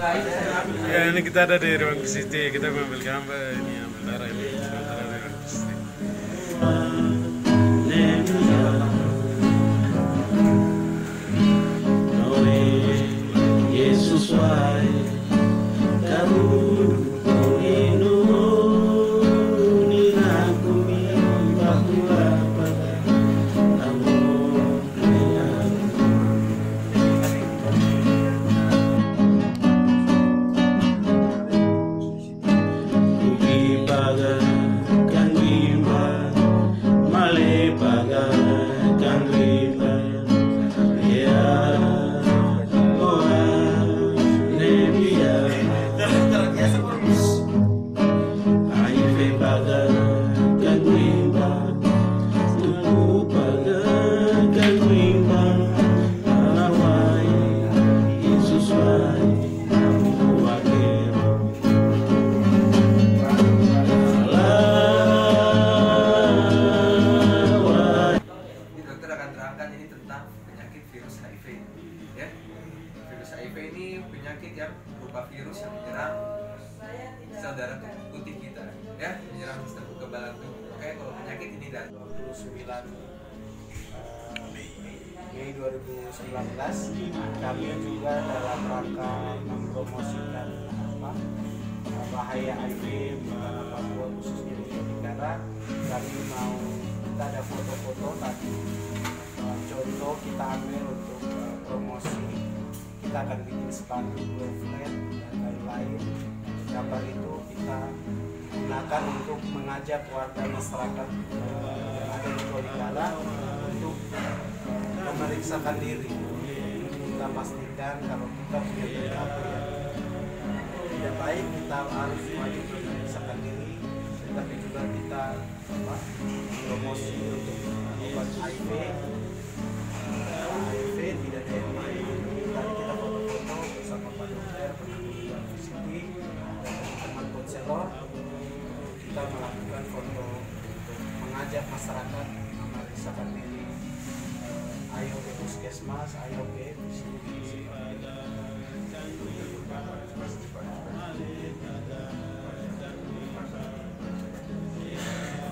Ya ini kita ada di ruang VCT, kita mengambil gambar ini ya, sementara ini sementara di ruang VCT. Virus HIV. Ya, virus HIV ini penyakit yang berupa virus yang menyerang sel darah putih kita, ya, menyerang sistem kekebalan tubuh. Oke, kalau penyakit ini dan 29 eh, Mei 2019 kami juga dalam rangka mempromosikan apa bahaya HIV di tanah Papua khususnya di Tolikara kami mau kita ada foto-foto tadi contoh kita ambil untuk eh, promosi. Kita akan bikin spanduk leaflet dan lain-lain. Gambar itu kita gunakan untuk mengajak warga masyarakat eh, yang ada di Tolikara untuk memeriksakan diri. Kita pastikan kalau kita punya perilaku yang tidak baik kita harus wajib memeriksakan diri. Tapi juga kita apa, promosi untuk obat HIV puskesmas ayo ke visi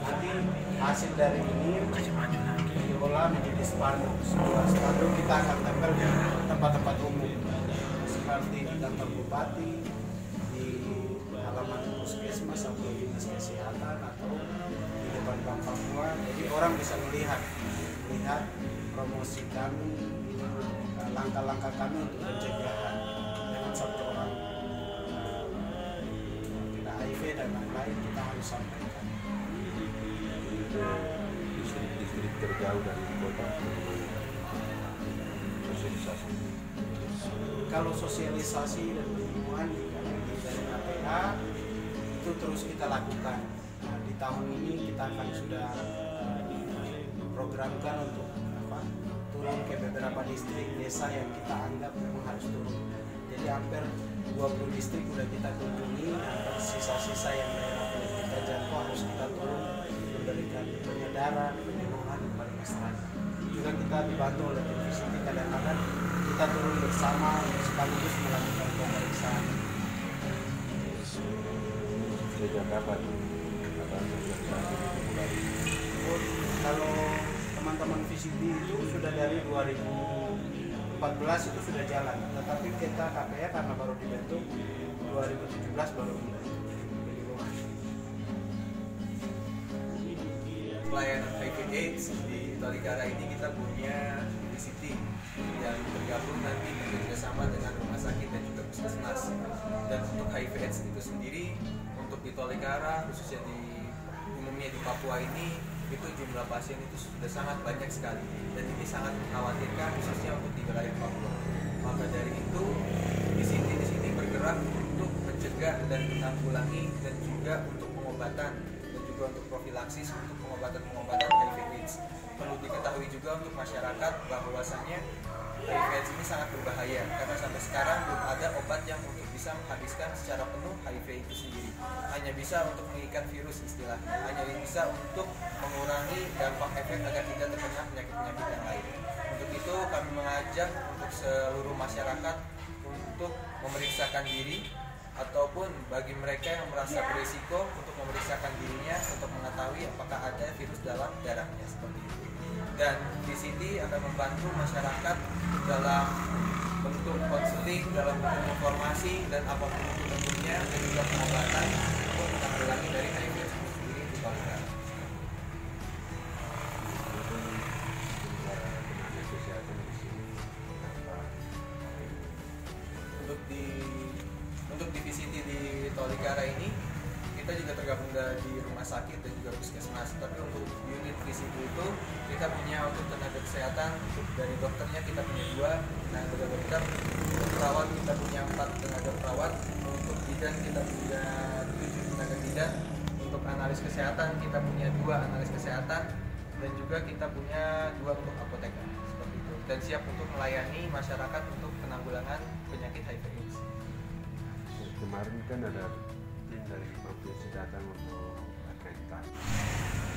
nanti hasil dari ini diolah menjadi spanduk. Sebuah spanduk kita akan tempel di tempat-tempat umum. Seperti di kantor bupati di halaman puskesmas atau dinas kesehatan atau di depan Bank Papua. Jadi orang bisa melihat melihat promosi kami eh, langkah-langkah kami untuk pencegahan. Jangan sampai orang eh, kena HIV dan lain-lain kita harus sampaikan. Distrik-distrik terjauh dari kota sosialisasi. Kalau sosialisasi dan penyembuhan di dari KPA itu terus kita lakukan. Nah, di tahun ini kita akan sudah eh, programkan untuk turun ke beberapa distrik desa yang kita anggap memang harus turun. Jadi hampir 20 distrik sudah kita kunjungi, hampir sisa-sisa yang daerah belum kita jangkau harus kita turun memberikan penyadaran, penyembuhan kepada masyarakat. Juga kita dibantu oleh televisi kadang-kadang kita turun bersama sekaligus melakukan pemeriksaan. sejak kapan Oh, Kalau teman-teman VCD itu sudah dari 2014 itu sudah jalan, tetapi kita KPA karena baru dibentuk 2017 baru pelayanan HIV AIDS di Tolikara ini kita punya VCT yang bergabung nanti bekerjasama dengan rumah sakit dan juga puskesmas. Dan untuk HIV AIDS itu sendiri untuk di Tolikara khususnya di umumnya di Papua ini itu jumlah pasien itu sudah sangat banyak sekali dan ini sangat mengkhawatirkan khususnya untuk di wilayah Papua. Maka dari itu di sini di sini bergerak untuk mencegah dan menanggulangi dan juga untuk pengobatan dan juga untuk profilaksis untuk AIDS. Perlu diketahui juga untuk masyarakat bahwasannya HIV AIDS ini sangat berbahaya karena sampai sekarang belum ada obat yang untuk bisa menghabiskan secara penuh HIV itu sendiri. Hanya bisa untuk mengikat virus istilahnya, hanya bisa untuk mengurangi dampak efek agar tidak terkena penyakit-penyakit yang lain. Untuk itu kami mengajak untuk seluruh masyarakat untuk memeriksakan diri ataupun bagi mereka yang merasa berisiko untuk memeriksakan dirinya untuk mengetahui apakah ada virus dalam darahnya seperti itu. Dan VCT akan membantu masyarakat dalam bentuk konseling, dalam bentuk informasi dan apa pun itu bentuknya dan juga pengobatan untuk menanggulangi dari HIV sendiri di Bangka. Di sini untuk di untuk di VCT di Tolikara ini kita juga tergabung di rumah sakit dan juga puskesmas tapi untuk unit VCT itu kita punya untuk tenaga kesehatan untuk dari dokternya kita punya dua tenaga dokter untuk perawat kita punya empat tenaga perawat untuk bidan kita punya tujuh tenaga bidan untuk analis kesehatan kita punya dua analis kesehatan dan juga kita punya dua untuk apoteker seperti itu dan siap untuk melayani masyarakat untuk penanggulangan penyakit HIV AIDS. kemarin kan ada dari provinsi datang untuk akreditas